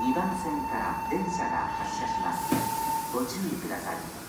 2番線から電車が発車します。ご注意ください。